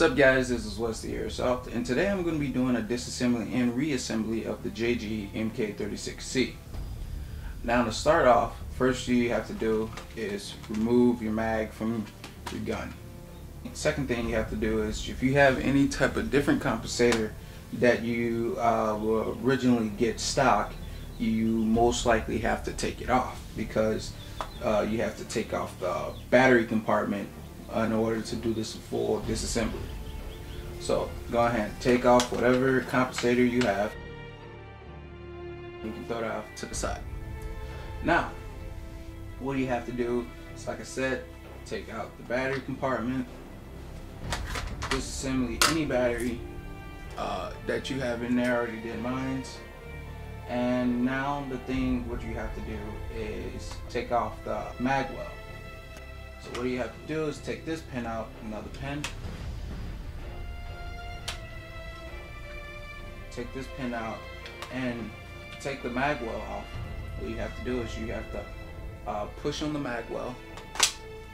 What's up guys, this is Westie Airsoft and today I'm going to be doing a disassembly and reassembly of the JG MK36C. Now to start off, first thing you have to do is remove your mag from your gun. Second thing you have to do is if you have any type of different compensator that you uh, will originally get stock, you most likely have to take it off because uh, you have to take off the battery compartment in order to do this full disassembly. So go ahead, take off whatever compensator you have. You can throw it off to the side. Now, what you have to do is, like I said, take out the battery compartment, disassembly any battery uh, that you have in there. already did mine. And now the thing, what you have to do is take off the mag well. So what you have to do is take this pin out, another pin. Take this pin out and take the mag well off. What you have to do is you have to uh, push on the mag well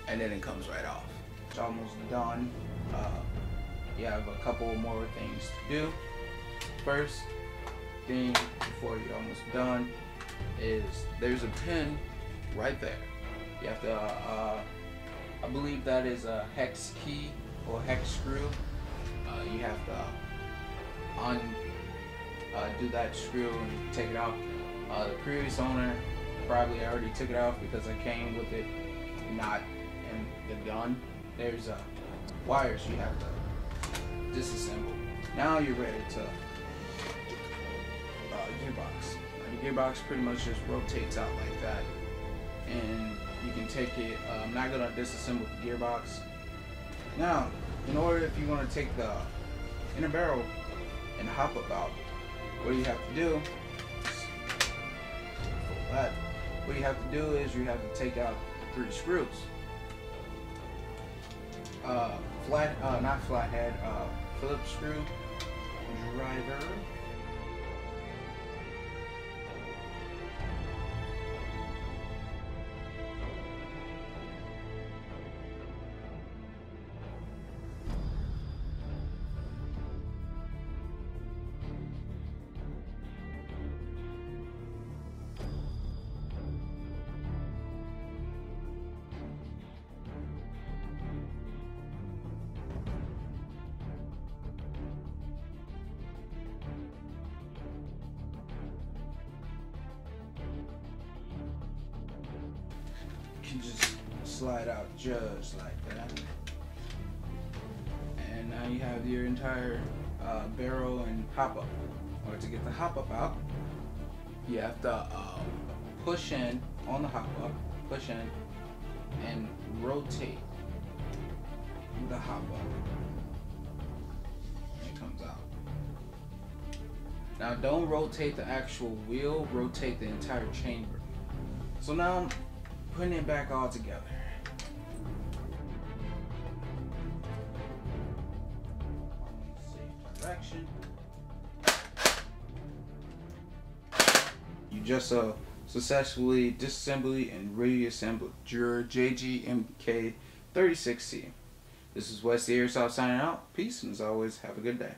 and then it comes right off. It's almost done. Uh, you have a couple more things to do. First thing before you're almost done is there's a pin right there. You have to uh, I believe that is a hex key or hex screw. Uh, you have to un uh, do that screw and take it off. Uh, the previous owner probably already took it off because I came with it not in the gun. There's uh, wires you have to disassemble. Now you're ready to uh, gearbox. the gearbox pretty much just rotates out like that and you can take it. Uh, I'm not gonna disassemble the gearbox. Now, in order if you want to take the inner barrel and hop up out, what you have to do that. What you have to do is you have to take out three screws. Uh, flat, uh, not flathead, uh, Phillips screw, driver, can just slide out just like that. And now you have your entire uh, barrel and hop up. Or to get the hop up out, you have to uh, push in on the hop up, push in, and rotate the hop up. It comes out. Now don't rotate the actual wheel, rotate the entire chamber. So now putting it back all together. You just uh, successfully disassembly and reassembled your JGMK 36C. This is Wes Airsoft signing out. Peace, and as always, have a good day.